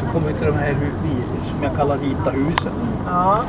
Så kommer vi till de här som jag kallar vita husen. Ja.